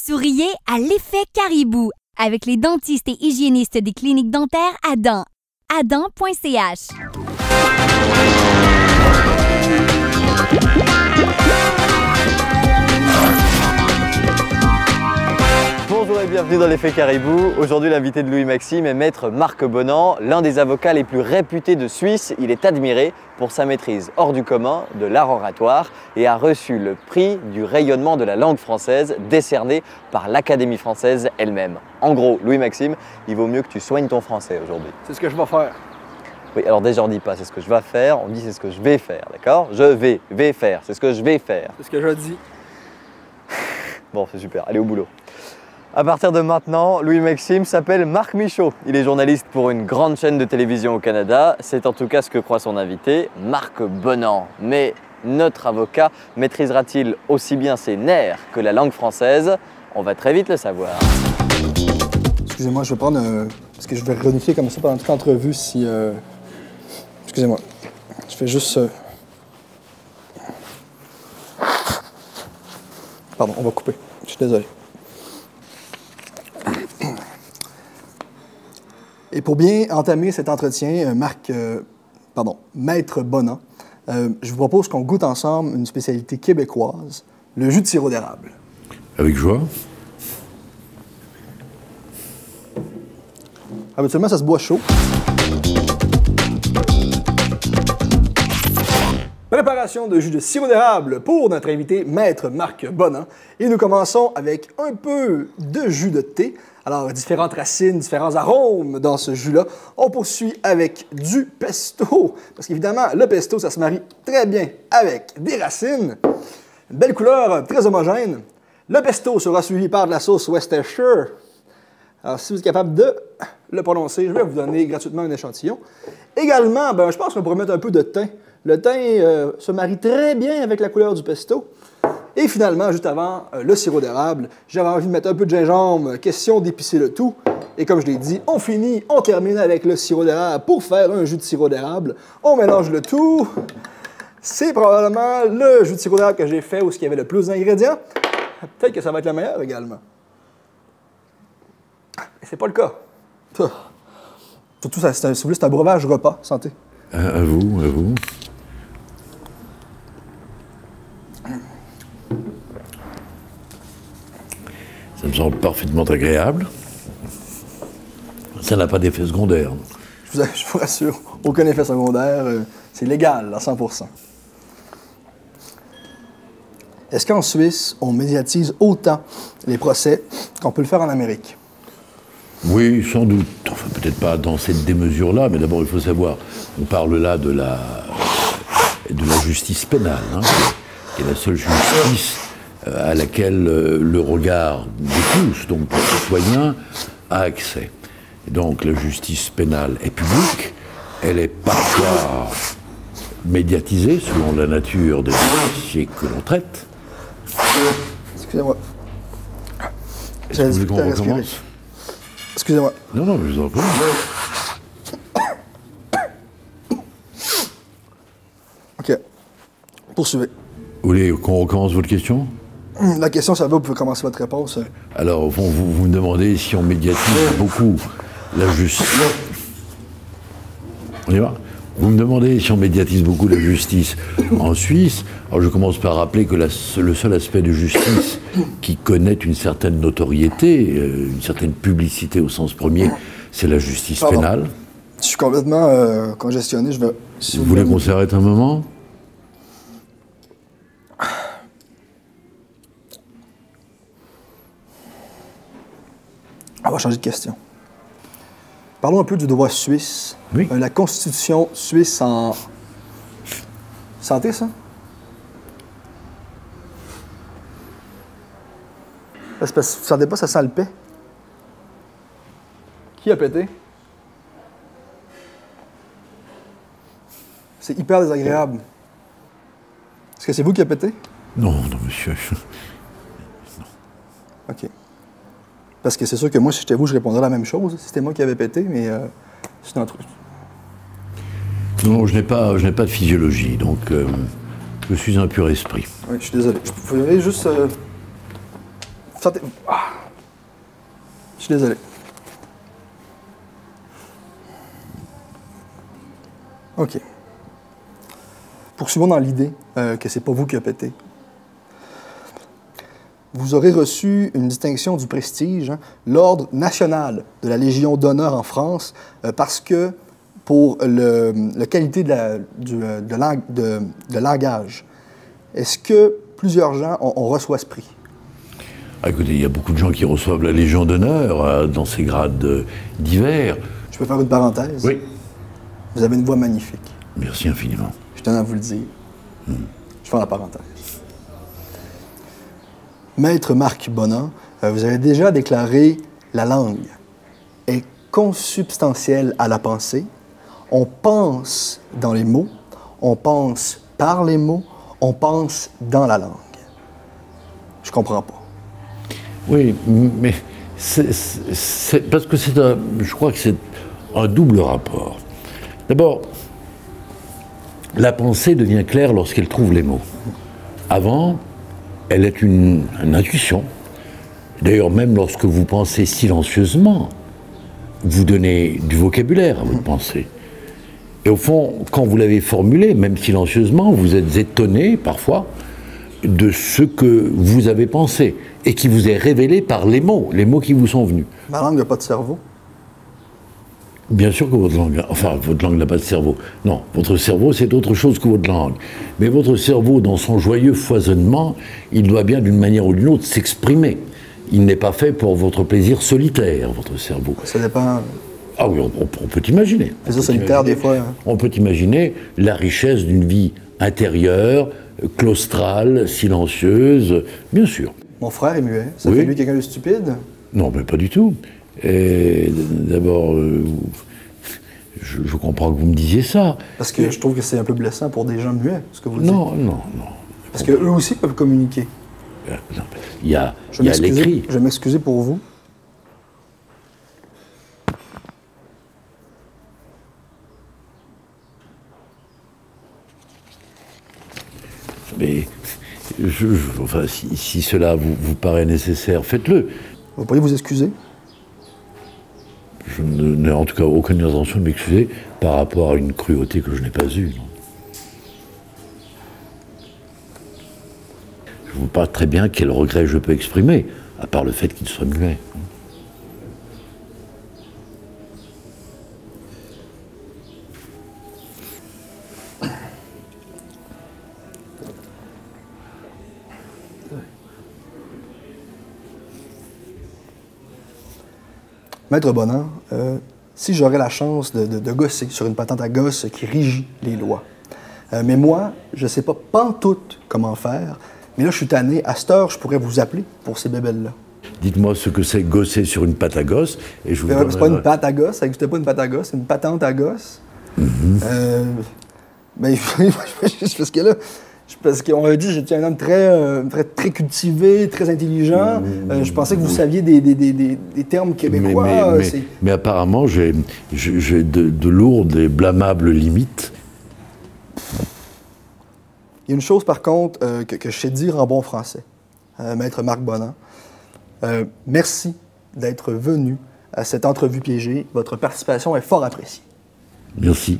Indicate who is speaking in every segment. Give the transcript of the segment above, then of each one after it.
Speaker 1: Souriez à l'effet caribou avec les dentistes et hygiénistes des cliniques dentaires Adam. Adam.ch
Speaker 2: Bonjour et bienvenue dans l'effet Caribou. Aujourd'hui, l'invité de Louis Maxime est maître Marc Bonan, l'un des avocats les plus réputés de Suisse. Il est admiré pour sa maîtrise hors du commun de l'art oratoire et a reçu le prix du rayonnement de la langue française décerné par l'Académie française elle-même. En gros, Louis Maxime, il vaut mieux que tu soignes ton français aujourd'hui.
Speaker 3: C'est ce que je vais faire.
Speaker 2: Oui, alors déjà on dit pas c'est ce que je vais faire, on dit c'est ce que je vais faire, d'accord? Je vais, vais faire, c'est ce que je vais faire.
Speaker 3: C'est ce que je dis.
Speaker 2: Bon, c'est super, allez au boulot. À partir de maintenant, Louis Maxime s'appelle Marc Michaud. Il est journaliste pour une grande chaîne de télévision au Canada. C'est en tout cas ce que croit son invité, Marc Bonan. Mais notre avocat maîtrisera-t-il aussi bien ses nerfs que la langue française? On va très vite le savoir.
Speaker 3: Excusez-moi, je vais prendre. euh, parce que je vais renifler comme ça pendant toute l'entrevue si. euh, Excusez-moi. Je fais juste. euh, Pardon, on va couper. Je suis désolé. Et pour bien entamer cet entretien, euh, Marc, euh, pardon, Maître Bonan, euh, je vous propose qu'on goûte ensemble une spécialité québécoise, le jus de sirop d'érable.
Speaker 4: Avec joie.
Speaker 3: Habituellement, ça se boit chaud. Préparation de jus de sirop d'érable pour notre invité, Maître Marc Bonan. Et nous commençons avec un peu de jus de thé. Alors, différentes racines, différents arômes dans ce jus-là. On poursuit avec du pesto. Parce qu'évidemment, le pesto, ça se marie très bien avec des racines. Une belle couleur, très homogène. Le pesto sera suivi par de la sauce Worcestershire. Alors, si vous êtes capable de le prononcer, je vais vous donner gratuitement un échantillon. Également, ben, je pense qu'on pourrait mettre un peu de thym. Le thym euh, se marie très bien avec la couleur du pesto. Et finalement, juste avant euh, le sirop d'érable, j'avais envie de mettre un peu de gingembre, question d'épicer le tout. Et comme je l'ai dit, on finit, on termine avec le sirop d'érable pour faire un jus de sirop d'érable. On mélange le tout. C'est probablement le jus de sirop d'érable que j'ai fait où il y avait le plus d'ingrédients. Peut-être que ça va être le meilleur également. Mais c'est pas le cas. Surtout, c'est un, un breuvage repas. Santé.
Speaker 4: À, à vous, à vous. Semble parfaitement agréable. Ça n'a pas d'effet secondaire.
Speaker 3: Je vous, je vous rassure, aucun effet secondaire. euh, c'est légal à 100% Est-ce qu'en Suisse, on médiatise autant les procès qu'on peut le faire en Amérique?
Speaker 4: Oui, sans doute. Enfin, peut-être pas dans cette démesure-là, mais d'abord, il faut savoir, on parle là de la, de la justice pénale, hein, qui est la seule justice à laquelle euh, le regard de tous, donc des citoyens, a accès. Et donc, la justice pénale est publique, elle est parfois médiatisée selon la nature des dossiers que l'on traite.
Speaker 3: Excusez-moi.
Speaker 4: Est-ce que vous voulez qu'on recommence?
Speaker 3: Excusez-moi.
Speaker 4: Non, non, mais je vous en prie.
Speaker 3: OK. Poursuivez.
Speaker 4: Vous voulez qu'on recommence votre question?
Speaker 3: La question, ça va, vous pouvez commencer votre réponse. euh.
Speaker 4: Alors, au fond, vous, vous me demandez si on médiatise beaucoup la justice. On y va Vous me demandez si on médiatise beaucoup la justice en Suisse. Alors, je commence par rappeler que la- le seul aspect de justice qui connaît une certaine notoriété, euh, une certaine publicité au sens premier, c'est la justice
Speaker 3: Pardon.
Speaker 4: pénale.
Speaker 3: Je suis complètement euh, congestionné. Je vais. si
Speaker 4: Vous voulez qu'on s'arrête un moment?
Speaker 3: On va changer de question. Parlons un peu du droit suisse.
Speaker 4: Oui.
Speaker 3: Euh, la constitution suisse en. Santé, ça? Parce que vous sentez pas, ça sent le paix. Qui a pété? C'est hyper désagréable. Est-ce que c'est vous qui avez pété?
Speaker 4: Non, non, monsieur.
Speaker 3: OK. Parce que c'est sûr que moi, si j'étais vous, je répondrais la même chose. C'était moi qui avais pété, mais euh, c'est un truc.
Speaker 4: Non, je n'ai pas, je n'ai pas de physiologie, donc euh, je suis un pur esprit.
Speaker 3: Oui, je suis désolé. Je pouvais juste. euh. Ah. Je suis désolé. OK. Poursuivons dans l'idée euh, que c'est pas vous qui a pété. Vous aurez reçu une distinction du prestige, hein, l'Ordre national de la Légion d'honneur en France, euh, parce que pour le, la qualité de, la- du, euh, de lang- de- de langage, est-ce que plusieurs gens ont, ont reçu ce prix?
Speaker 4: Ah, écoutez, il y a beaucoup de gens qui reçoivent la Légion d'honneur euh, dans ces grades euh, divers.
Speaker 3: Je peux faire une parenthèse?
Speaker 4: Oui.
Speaker 3: Vous avez une voix magnifique.
Speaker 4: Merci infiniment.
Speaker 3: Je tenais à vous le dire. Je fais la parenthèse. Maître Marc Bonan, euh, vous avez déjà déclaré la langue est consubstantielle à la pensée. On pense dans les mots, on pense par les mots, on pense dans la langue. Je comprends pas.
Speaker 4: Oui, mais c'est- parce que c'est un, je crois que c'est un double rapport. D'abord, la pensée devient claire lorsqu'elle trouve les mots. Avant, elle est une, intuition. D'ailleurs, même lorsque vous pensez silencieusement, vous donnez du vocabulaire à votre pensée. Et au fond, quand vous l'avez formulée, même silencieusement, vous êtes étonné parfois de ce que vous avez pensé et qui vous est révélé par les mots, les mots qui vous sont venus.
Speaker 3: Ma langue n'a pas de cerveau.
Speaker 4: Bien sûr que votre langue, enfin, votre langue n'a pas de cerveau. Non, votre cerveau, c'est autre chose que votre langue. Mais votre cerveau, dans son joyeux foisonnement, il doit bien, d'une manière ou d'une autre, s'exprimer. Il n'est pas fait pour votre plaisir solitaire, votre cerveau.
Speaker 3: Ça dépend.
Speaker 4: Ah oui, on, on- on peut imaginer. On peut
Speaker 3: solitaire,
Speaker 4: imaginer.
Speaker 3: des fois, hein.
Speaker 4: On peut imaginer la richesse d'une vie intérieure, claustrale, silencieuse, bien sûr.
Speaker 3: Mon frère est muet. Ça
Speaker 4: Oui.
Speaker 3: fait lui quelqu'un de stupide?
Speaker 4: Non, mais pas du tout. Et D'abord, euh, je, je comprends que vous me disiez ça.
Speaker 3: Parce que je trouve que c'est un peu blessant pour des gens muets, ce que vous dites.
Speaker 4: Non, non, non.
Speaker 3: Parce qu'eux aussi peuvent communiquer.
Speaker 4: Euh, non. Il y a,
Speaker 3: Je
Speaker 4: il y a
Speaker 3: m'excuser-
Speaker 4: l'écrit.
Speaker 3: Je vais m'excuser pour vous.
Speaker 4: Mais je- je- enfin, si, si cela vous, vous paraît nécessaire, faites-le.
Speaker 3: Vous pourriez vous excuser?
Speaker 4: Je n'ai en tout cas aucune intention de m'excuser par rapport à une cruauté que je n'ai pas eue. Je ne vois pas très bien quel regret je peux exprimer, à part le fait qu'il soit muet.
Speaker 3: Maître Bonan, euh, si j'aurais la chance de, de- de gosser sur une patente à gosse qui régit les lois, euh, mais moi, je ne sais pas pantoute comment faire, mais là, je suis tanné. À cette heure, je pourrais vous appeler pour ces bébelles-là.
Speaker 4: Dites-moi ce que c'est gosser sur une pâte à gosse, et je vous
Speaker 3: euh, C'est pas une pâte à gosse, ça n'existait pas une pâte à gosse, c'est une patente à gosse. Euh, mais parce que là, parce qu'on a dit j'étais un homme très, euh, très, très cultivé, très intelligent. Euh, je pensais que vous saviez des, des- des- des- termes québécois.
Speaker 4: mais-
Speaker 3: euh,
Speaker 4: mais-
Speaker 3: c'est-
Speaker 4: mais apparemment, j'ai de, de lourdes et blâmables limites.
Speaker 3: Il y a une chose, par contre, euh, que, que je sais dire en bon français, euh, Maître Marc Bonan. Euh, merci d'être venu à cette entrevue piégée. Votre participation est fort appréciée.
Speaker 4: Merci.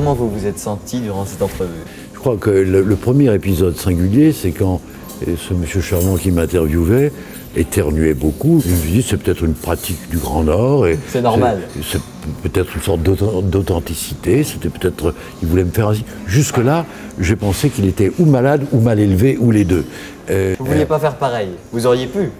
Speaker 2: Comment vous vous êtes senti durant cette entrevue?
Speaker 4: Je crois que le, le premier épisode singulier, c'est quand euh, ce monsieur charmant qui m'interviewait éternuait beaucoup. Je me suis dit, c'est peut-être une pratique du Grand Nord. et
Speaker 2: C'est normal.
Speaker 4: C'est peut-être une sorte d'authen- d'authenticité. C'était peut-être. Il voulait me faire ainsi. Jusque-là, j'ai pensé qu'il était ou malade ou mal élevé, ou les deux. Euh,
Speaker 2: Vous vouliez pas faire pareil Vous auriez pu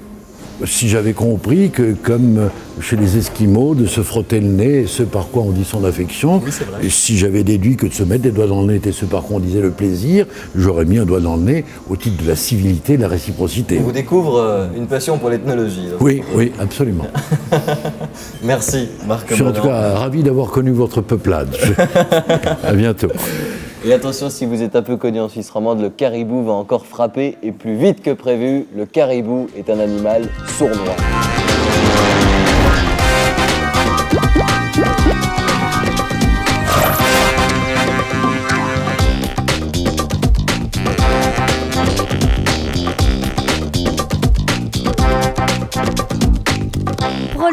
Speaker 4: si j'avais compris que, comme chez les Esquimaux, de se frotter le nez, ce par quoi on dit son affection,
Speaker 2: Oui,
Speaker 4: et si j'avais déduit que de se mettre des doigts dans le nez était ce par quoi on disait le plaisir, j'aurais mis un doigt dans le nez au titre de la civilité, de la réciprocité.
Speaker 2: On vous découvre euh, une passion pour l'ethnologie.
Speaker 4: Oui, oui, absolument.
Speaker 2: Merci Marc
Speaker 4: Je suis en tout cas ravi d'avoir connu votre peuplade. Je- à bientôt.
Speaker 2: Et attention, si vous êtes un peu connu en Suisse romande, le caribou va encore frapper et plus vite que prévu. Le caribou est un animal sournois.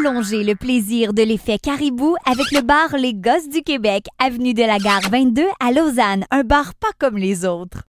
Speaker 1: Prolongez le plaisir de l'effet caribou avec le bar Les Gosses du Québec, avenue de la Gare 22 à Lausanne, un bar pas comme les autres.